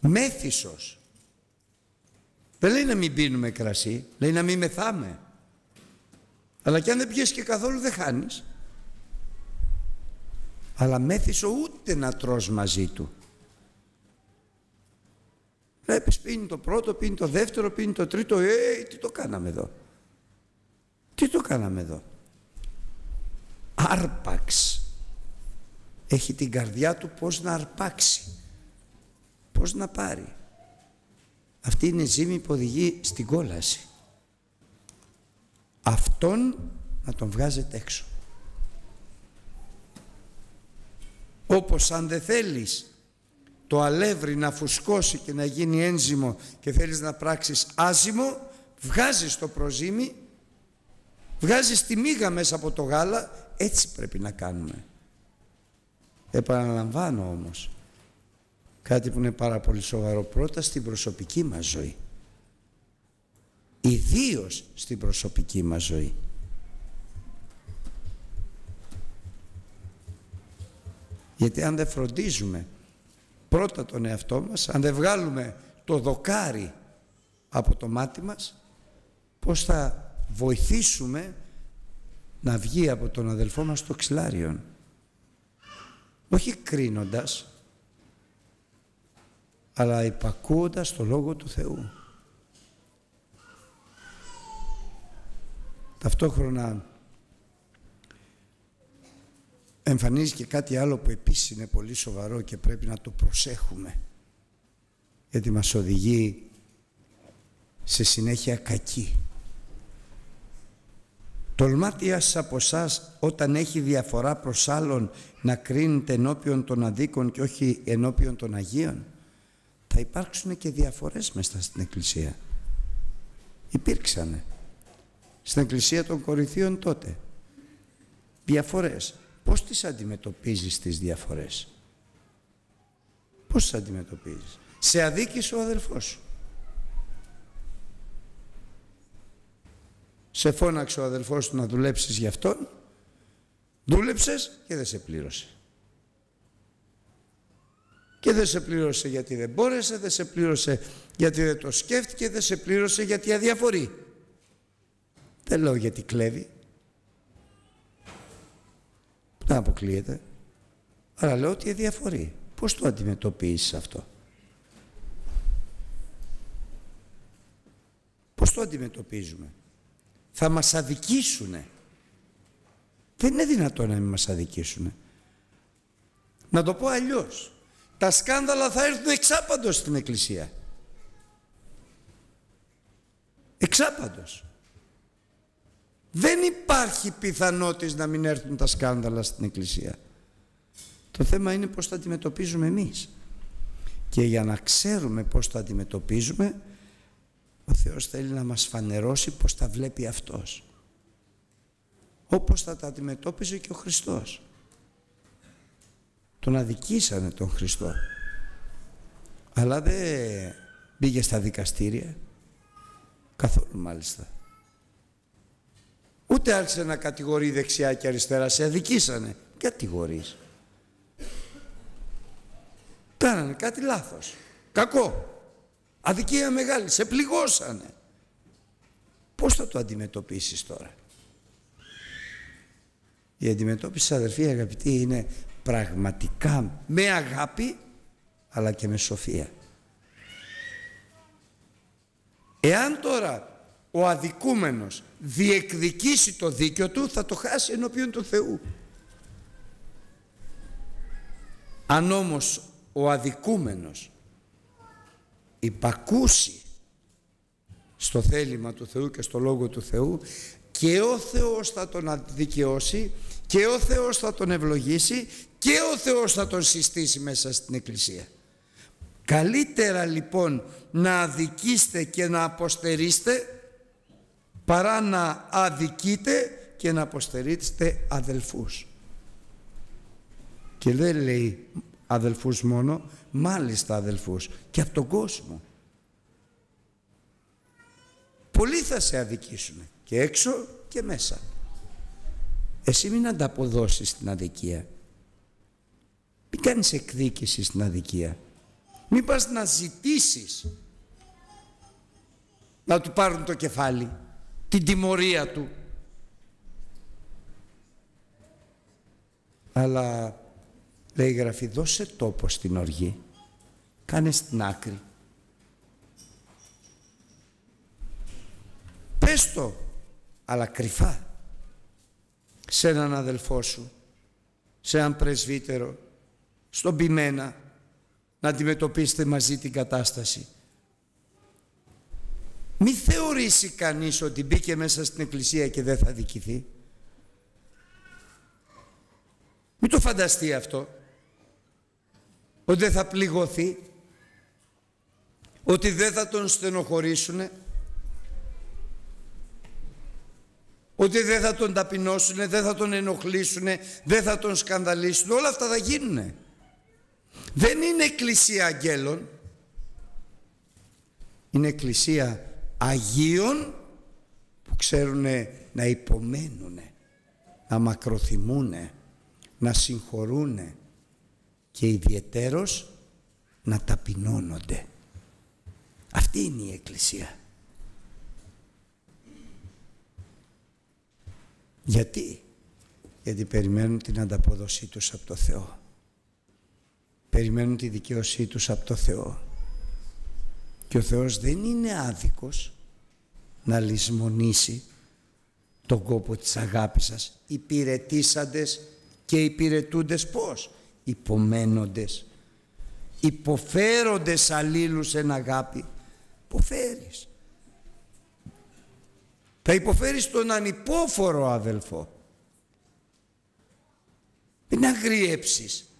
A: Μέθησος. Δεν λέει να μην πίνουμε κρασί, λέει να μην μεθάμε. Αλλά και αν δεν πιες και καθόλου δεν χάνεις. Αλλά μέθησο ούτε να τρως μαζί του. Βλέπεις πίνει το πρώτο, πίνει το δεύτερο, πίνει το τρίτο. Ε, τι το κάναμε εδώ; Τι το κάναμε εδώ; Άρπαξ. Έχει την καρδιά του πώς να αρπάξει. Πώς να πάρει. Αυτή είναι ζήμη που οδηγεί στην κόλαση. Αυτόν να τον βγάζετε έξω. Όπως αν δεν θέλεις το αλεύρι να φουσκώσει και να γίνει ένζυμο και θέλεις να πράξεις άζυμο, βγάζεις το προζύμι, βγάζεις τη μύγα μέσα από το γάλα, έτσι πρέπει να κάνουμε. Επαναλαμβάνω όμως, κάτι που είναι πάρα πολύ σοβαρό πρώτα στην προσωπική μας ζωή. Ιδίως στην προσωπική μας ζωή. Γιατί αν δεν φροντίζουμε πρώτα τον εαυτό μας, αν δεν βγάλουμε το δοκάρι από το μάτι μας, πώς θα βοηθήσουμε να βγει από τον αδελφό μας το ξυλάριον. Όχι κρίνοντας, αλλά υπακούοντας το Λόγο του Θεού. Ταυτόχρονα εμφανίζει και κάτι άλλο που επίσης είναι πολύ σοβαρό και πρέπει να το προσέχουμε γιατί μας οδηγεί σε συνέχεια κακή. Τολμάται από εσάς όταν έχει διαφορά προς άλλον να κρίνεται ενώπιον των αδίκων και όχι ενώπιον των Αγίων. Θα υπάρξουν και διαφορές μέσα στην Εκκλησία. Υπήρξανε. Στην Εκκλησία των Κορινθίων τότε. Διαφορές. Πώς τις αντιμετωπίζεις τις διαφορές; Πώς τις αντιμετωπίζεις; Σε αδίκησε ο αδελφός σου. Σε φώναξε ο αδελφός του να δουλέψεις για αυτόν. Δούλεψες και δεν σε πλήρωσε. Και δεν σε πλήρωσε γιατί δεν μπόρεσε, δεν σε πλήρωσε γιατί δεν το σκέφτηκε, δεν σε πλήρωσε γιατί αδιαφορεί. Δεν λέω γιατί κλέβει. Δεν αποκλείεται. Αλλά λέω ότι διαφορεί. Πώς το αντιμετωπίζεις αυτό; Πώς το αντιμετωπίζουμε; Θα μας αδικήσουνε. Δεν είναι δυνατόν να μην μας αδικήσουνε. Να το πω αλλιώς. Τα σκάνδαλα θα έρθουν εξάπαντος στην Εκκλησία. Εξάπαντος. Δεν υπάρχει πιθανότητα να μην έρθουν τα σκάνδαλα στην Εκκλησία. Το θέμα είναι πώς τα αντιμετωπίζουμε εμείς. Και για να ξέρουμε πώς τα αντιμετωπίζουμε, ο Θεός θέλει να μας φανερώσει πώς τα βλέπει Αυτός. Όπως θα τα αντιμετώπιζε και ο Χριστός. Τον αδικήσανε τον Χριστό. Αλλά δεν πήγε στα δικαστήρια. Καθόλου μάλιστα. Ούτε άρχισε να κατηγορεί δεξιά και αριστερά. Σε αδικήσανε. Κατηγορείς. Κάνανε κάτι λάθος. Κακό. Αδικία μεγάλη. Σε πληγώσανε. Πώς θα το αντιμετωπίσεις τώρα; Η αντιμετώπιση αδερφοί αγαπητοί είναι πραγματικά με αγάπη αλλά και με σοφία. Εάν τώρα ο αδικούμενος διεκδικήσει το δίκιο του θα το χάσει ενώπιον του Θεού. Αν όμως ο αδικούμενος υπακούσει στο θέλημα του Θεού και στο Λόγο του Θεού και ο Θεός θα τον δικαιώσει και ο Θεός θα τον ευλογήσει και ο Θεός θα τον συστήσει μέσα στην Εκκλησία. Καλύτερα λοιπόν να αδικήστε και να αποστερήστε παρά να αδικείτε και να αποστερήσετε αδελφούς. Και δεν λέει αδελφούς μόνο, μάλιστα αδελφούς και από τον κόσμο. Πολλοί θα σε αδικήσουν και έξω και μέσα. Εσύ μην ανταποδώσεις την αδικία. Μην κάνεις εκδίκηση στην αδικία. Μην πας να ζητήσεις να του πάρουν το κεφάλι, την τιμωρία του. Αλλά λέει η Γραφή δώσε τόπο στην οργή, κάνε στην άκρη. Πες το, αλλά κρυφά, σε έναν αδελφό σου, σε έναν πρεσβύτερο, στον πειμένα, να αντιμετωπίσετε μαζί την κατάσταση. Μη θεωρήσει κανείς ότι μπήκε μέσα στην εκκλησία και δεν θα δικηθεί. Μην το φανταστεί αυτό. Ότι δεν θα πληγωθεί. Ότι δεν θα τον στενοχωρήσουνε. Ότι δεν θα τον ταπεινώσουνε, δεν θα τον ενοχλήσουνε, δεν θα τον σκανδαλίσουν. Όλα αυτά θα γίνουνε. Δεν είναι εκκλησία αγγέλων. Είναι εκκλησία Αγίων που ξέρουν να υπομένουν, να μακροθυμούν, να συγχωρούν και ιδιαιτέρως να ταπεινώνονται. Αυτή είναι η Εκκλησία. Γιατί; Γιατί περιμένουν την ανταπόδοσή τους από το Θεό περιμένουν τη δικαίωσή τους από το Θεό. Και ο Θεός δεν είναι άδικος να λησμονήσει τον κόπο της αγάπης σας. Υπηρετήσαντες και υπηρετούντες πώς; Υπομένοντες. Υποφέροντες αλλήλους εν αγάπη. Υποφέρεις. Θα υποφέρεις τον ανυπόφορο αδελφό. Μην αγριέψεις.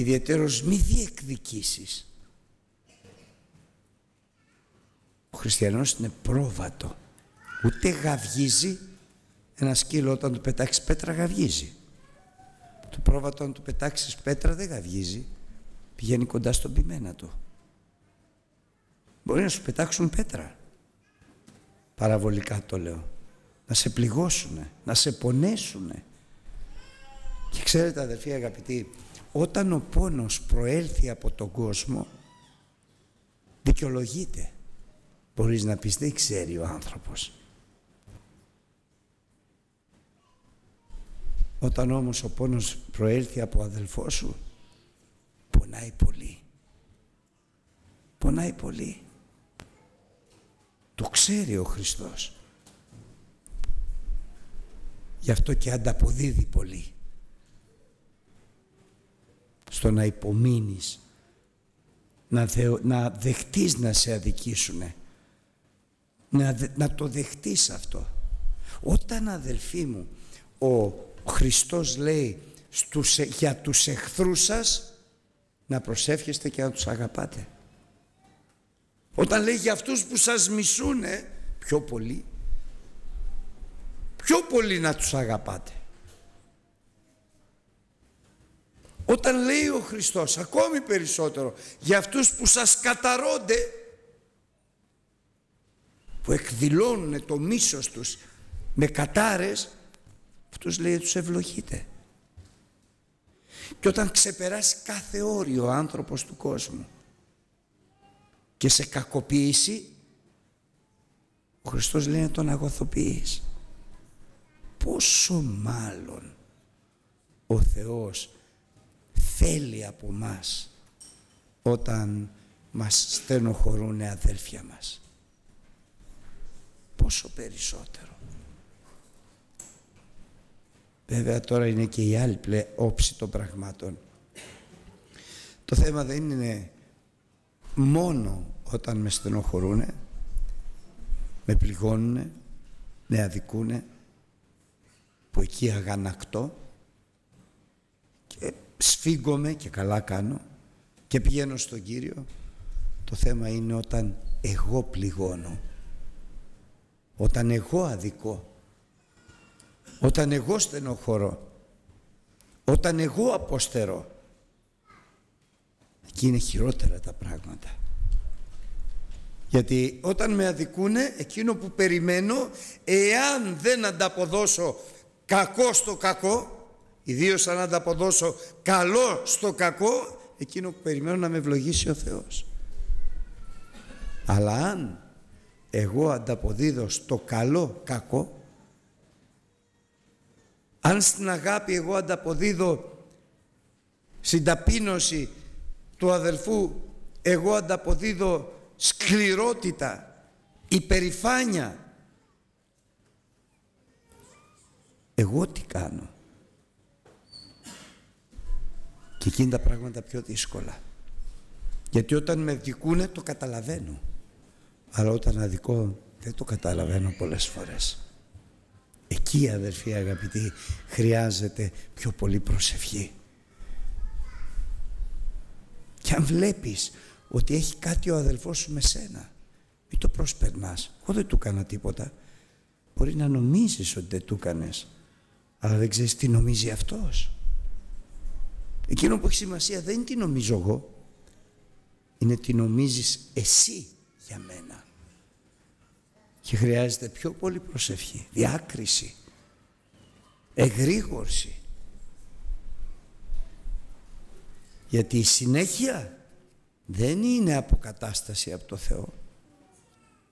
A: Ιδιαίτερος μη διεκδικήσεις. Ο χριστιανός είναι πρόβατο. Ούτε γαυγίζει ένα σκύλο όταν του πετάξεις πέτρα γαυγίζει. Το πρόβατο αν του πετάξεις πέτρα δεν γαυγίζει. Πηγαίνει κοντά στον πειμένα του. Μπορεί να σου πετάξουν πέτρα. Παραβολικά το λέω. Να σε πληγώσουνε, να σε πονέσουνε. Και ξέρετε αδερφοί αγαπητοί, όταν ο πόνος προέλθει από τον κόσμο δικαιολογείται. Μπορείς να πεις δεν ξέρει ο άνθρωπος όταν όμως ο πόνος προέλθει από αδελφός σου πονάει πολύ. Πονάει πολύ. Το ξέρει ο Χριστός. Γι' αυτό και ανταποδίδει πολύ στο να υπομείνεις, να, να δεχτείς να σε αδικήσουνε, να, να το δεχτείς αυτό. Όταν αδελφοί μου ο Χριστός λέει στους, για τους εχθρούς σας να προσεύχεστε και να τους αγαπάτε. Όταν λέει για αυτούς που σας μισούνε πιο πολύ πιο πολύ να τους αγαπάτε. Όταν λέει ο Χριστός ακόμη περισσότερο για αυτούς που σας καταρώνται που εκδηλώνουν το μίσος τους με κατάρες αυτούς λέει τους ευλογείτε. Και όταν ξεπεράσει κάθε όριο ο άνθρωπος του κόσμου και σε κακοποίηση ο Χριστός λέει να τον αγωθοποιείς. Πόσο μάλλον ο Θεός θέλει από μας όταν μας στενοχωρούν αδέλφια μας. Πόσο περισσότερο. Βέβαια τώρα είναι και η άλλη πλέ, όψη των πραγμάτων. Το θέμα δεν είναι μόνο όταν με στενοχωρούνε με πληγώνουνε με αδικούνε που εκεί αγανακτώ και σφίγγομαι και καλά κάνω και πηγαίνω στον Κύριο. Το θέμα είναι όταν εγώ πληγώνω. Όταν εγώ αδικώ. Όταν εγώ στενοχωρώ. Όταν εγώ αποστερώ. Εκεί είναι χειρότερα τα πράγματα. Γιατί όταν με αδικούνε εκείνο που περιμένω εάν δεν ανταποδώσω κακό στο κακό ιδίως αν ανταποδώσω καλό στο κακό εκείνο που περιμένω να με ευλογήσει ο Θεός αλλά αν εγώ ανταποδίδω στο καλό κακό αν στην αγάπη εγώ ανταποδίδω στην ταπείνωση του αδελφού εγώ ανταποδίδω σκληρότητα, υπερηφάνεια. Εγώ τι κάνω; Και εκεί είναι τα πράγματα πιο δύσκολα. Γιατί όταν με δικούνε το καταλαβαίνω. Αλλά όταν αδικό δεν το καταλαβαίνω πολλές φορές. Εκεί αδερφοί αγαπητοί χρειάζεται πιο πολύ προσευχή. Και αν βλέπεις ότι έχει κάτι ο αδελφός σου με σένα, μην το προσπερνάς. Εγώ δεν του έκανα τίποτα. Μπορεί να νομίζεις ότι δεν του έκανες, αλλά δεν ξέρεις τι νομίζει αυτός. Εκείνο που έχει σημασία δεν είναι τι νομίζω εγώ, είναι τι νομίζεις εσύ για μένα. Και χρειάζεται πιο πολύ προσευχή, διάκριση, εγρήγορση. Γιατί η συνέχεια δεν είναι αποκατάσταση από το Θεό.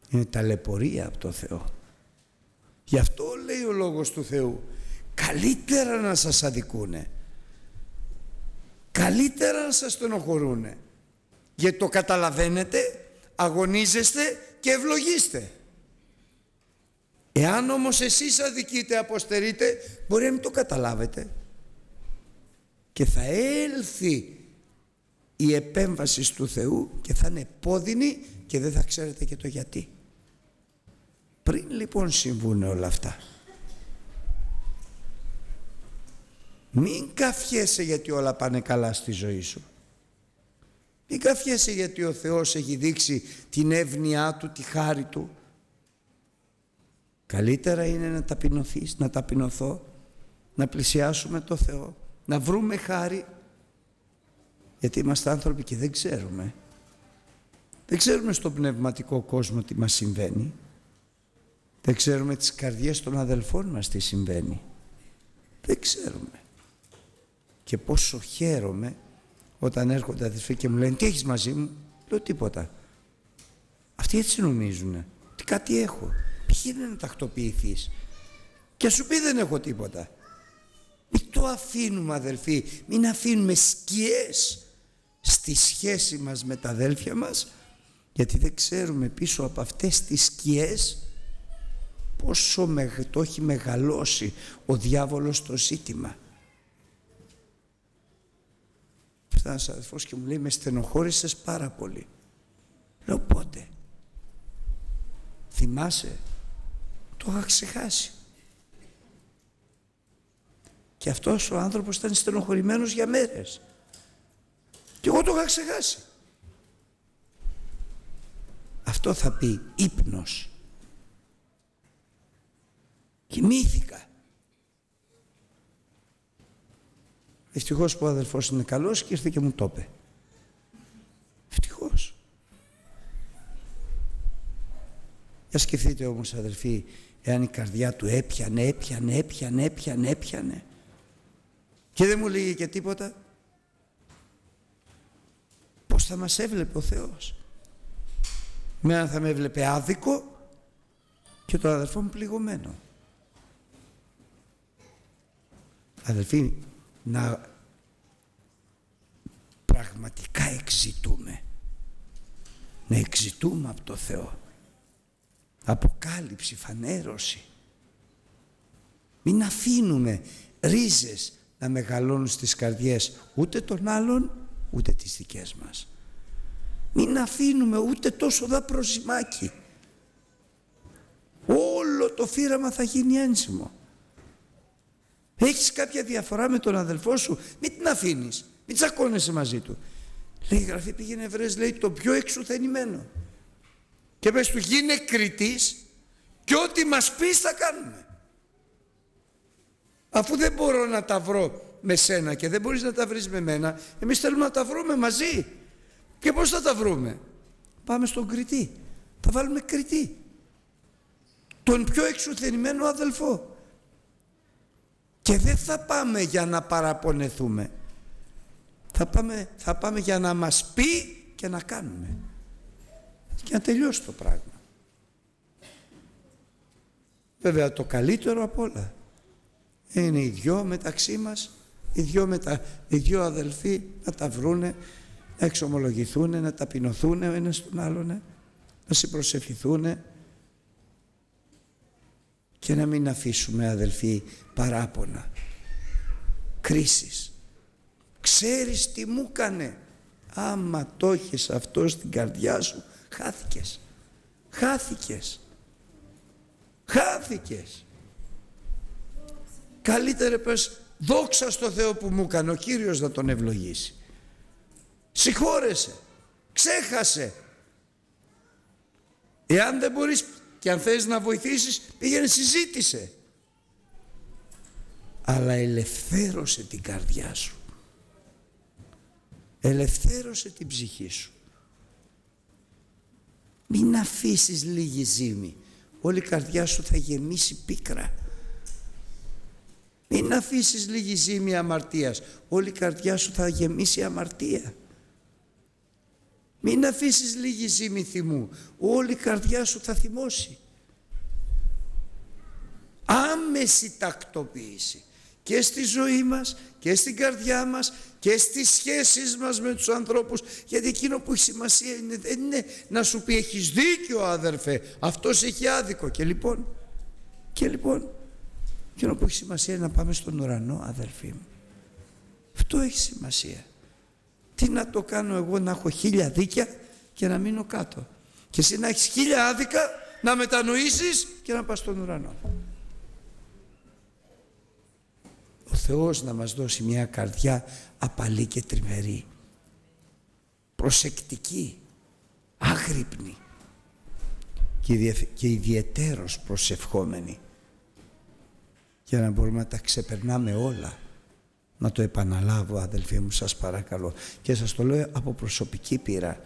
A: Είναι ταλαιπωρία από το Θεό. Γι' αυτό λέει ο Λόγος του Θεού καλύτερα να σας αδικούνε καλύτερα να σας στενοχωρούνε γιατί το καταλαβαίνετε αγωνίζεστε και ευλογήστε εάν όμως εσείς αδικείτε αποστερείτε μπορεί να μην το καταλάβετε και θα έλθει η επέμβαση του Θεού και θα είναι πόδινη και δεν θα ξέρετε και το γιατί. Πριν λοιπόν συμβούν όλα αυτά. Μην καφιέσαι γιατί όλα πάνε καλά στη ζωή σου. Μην καφιέσαι γιατί ο Θεός έχει δείξει την εύνοιά Του, τη χάρη Του. Καλύτερα είναι να ταπεινωθείς, να ταπεινωθώ, να πλησιάσουμε το Θεό, να βρούμε χάρη γιατί είμαστε άνθρωποι και δεν ξέρουμε. Δεν ξέρουμε στον πνευματικό κόσμο τι μας συμβαίνει. Δεν ξέρουμε τις καρδιές των αδελφών μας τι συμβαίνει. Δεν ξέρουμε. Και πόσο χαίρομαι όταν έρχονται αδελφοί και μου λένε τι έχεις μαζί μου; Λέω τίποτα. Αυτοί έτσι νομίζουν. Τι κάτι έχω. Πήγαινε να τακτοποιηθείς; Και σου πει δεν έχω τίποτα. Μην το αφήνουμε αδελφοί. Μην αφήνουμε σκιές στη σχέση μας με τα αδέλφια μας γιατί δεν ξέρουμε πίσω από αυτές τις σκιές πόσο το έχει μεγαλώσει ο διάβολος το ζήτημα. Ήρθα ένας αδελφός και μου λέει με στενοχώρησες πάρα πολύ. Λέω πότε; Θυμάσαι; Το είχα ξεχάσει. Και αυτός ο άνθρωπος ήταν στενοχωρημένος για μέρες. Και εγώ το είχα ξεχάσει. Αυτό θα πει ύπνος. Κοιμήθηκα. Ευτυχώς που ο αδελφός είναι καλός και ήρθε και μου το είπε. Ευτυχώς. Για σκεφτείτε όμως αδελφοί, εάν η καρδιά του έπιανε, έπιανε, έπιανε, έπιανε, έπιανε και δεν μου λέγει και τίποτα, πώς θα μας έβλεπε ο Θεός; Μένα θα με έβλεπε άδικο και το αδελφό μου πληγωμένο. Αδελφοί, να πραγματικά εξητούμε. Να εξητούμε από το Θεό. Αποκάλυψη, φανέρωση. Μην αφήνουμε ρίζες να μεγαλώνουν στις καρδιές ούτε των άλλων ούτε τις δικές μας. Μην αφήνουμε ούτε τόσο δαπροσημάκι. Όλο το φύραμα θα γίνει ένσημο. Έχεις κάποια διαφορά με τον αδελφό σου, μην την αφήνεις, μην τσακώνεσαι μαζί του. Λέει η Γραφή πήγαινε Εβρές, λέει το πιο εξουθενημένο. Και πες του γίνε κριτής και ό,τι μας πεις θα κάνουμε. Αφού δεν μπορώ να τα βρω με σένα και δεν μπορείς να τα βρεις με μένα, εμείς θέλουμε να τα βρούμε μαζί. Και πώς θα τα βρούμε; Πάμε στον κριτή. Θα βάλουμε κριτή. Τον πιο εξουθενημένο αδελφό. Και δεν θα πάμε για να παραπονεθούμε. Θα πάμε, θα πάμε για να μας πει και να κάνουμε. Και να τελειώσει το πράγμα. Βέβαια το καλύτερο απ' όλα είναι οι δυο μεταξύ μας, οι δυο, μετα, οι δυο αδελφοί να τα βρούνε, να εξομολογηθούν, να ταπεινωθούν ο ένας τον άλλον, να συμπροσευχηθούν και να μην αφήσουμε αδελφοί παράπονα, κρίσεις. Ξέρεις τι μου έκανε. Άμα το έχεις αυτό στην καρδιά σου, χάθηκες. Χάθηκες. Χάθηκες. Καλύτερα πες δόξα στο Θεό που μου έκανε ο Κύριος να τον ευλογήσει. Συγχώρεσε. Ξέχασε. Εάν δεν μπορείς και αν θες να βοηθήσεις πήγαινε συζήτησε. Αλλά ελευθέρωσε την καρδιά σου. Ελευθέρωσε την ψυχή σου. Μην αφήσεις λίγη ζήμη. Όλη η καρδιά σου θα γεμίσει πίκρα. Μην αφήσεις λίγη ζήμη αμαρτίας. Όλη η καρδιά σου θα γεμίσει αμαρτία. Μην αφήσεις λίγη ζήμη θυμού. Όλη η καρδιά σου θα θυμώσει. Άμεση τακτοποίηση. Και στη ζωή μας και στην καρδιά μας και στις σχέσεις μας με τους ανθρώπους. Γιατί εκείνο που έχει σημασία είναι, δεν είναι να σου πει έχεις δίκιο αδερφέ αυτός έχει άδικο και λοιπόν και λοιπόν εκείνο που έχει σημασία είναι να πάμε στον ουρανό αδερφοί μου. Αυτό έχει σημασία τι να το κάνω εγώ να έχω χίλια δίκια και να μείνω κάτω. Και εσύ να έχεις χίλια άδικα να μετανοήσεις και να πας στον ουρανό. Ο Θεός να μας δώσει μια καρδιά απαλή και τριμερή. Προσεκτική, άγρυπνη και ιδιαιτέρως προσευχόμενη για να μπορούμε να τα ξεπερνάμε όλα να το επαναλάβω αδελφοί μου σας παρακαλώ. Και σας το λέω από προσωπική πείρα.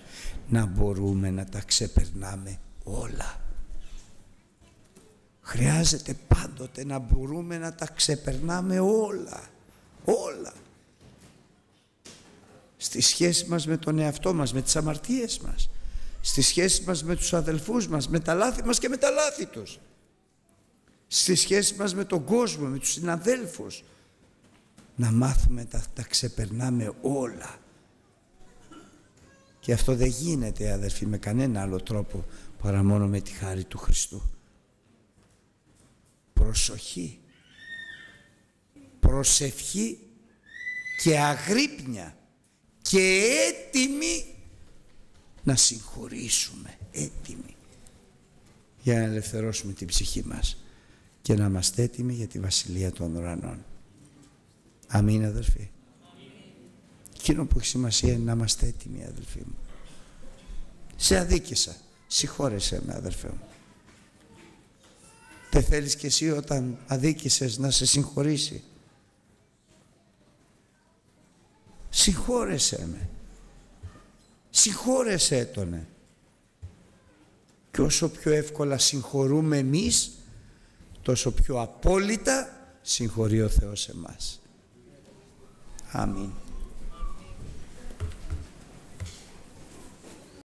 A: Να μπορούμε να τα ξεπερνάμε όλα. Χρειάζεται πάντοτε να μπορούμε να τα ξεπερνάμε όλα. Όλα. Στη σχέση μας με τον εαυτό μας με τις αμαρτίες μας. Στη σχέση μας με τους αδελφούς μας με τα λάθη μας και με τα λάθη τους. Στη σχέση μας με τον κόσμο με τους συναδέλφους να μάθουμε τα, τα ξεπερνάμε όλα. Και αυτό δεν γίνεται αδερφοί με κανένα άλλο τρόπο παρά μόνο με τη χάρη του Χριστού. Προσοχή, προσευχή και αγρύπνια και έτοιμοι να συγχωρήσουμε, έτοιμοι για να ελευθερώσουμε την ψυχή μας και να είμαστε έτοιμοι για τη Βασιλεία των Ουρανών. Αμήν αδελφοί. Εκείνο που έχει σημασία είναι να είμαστε έτοιμοι αδελφοί μου. Σε αδίκησα. Συγχώρεσέ με αδελφέ μου. Δεν θέλεις και εσύ όταν αδίκησες να σε συγχωρήσει; Συγχώρεσέ με. Συγχώρεσέ τονε. Και όσο πιο εύκολα συγχωρούμε εμείς, τόσο πιο απόλυτα συγχωρεί ο Θεός εμάς. Αμήν.